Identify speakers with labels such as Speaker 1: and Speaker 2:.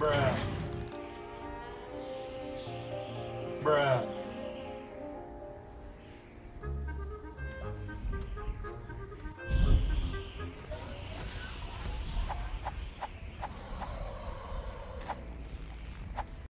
Speaker 1: Bruh. Bruh.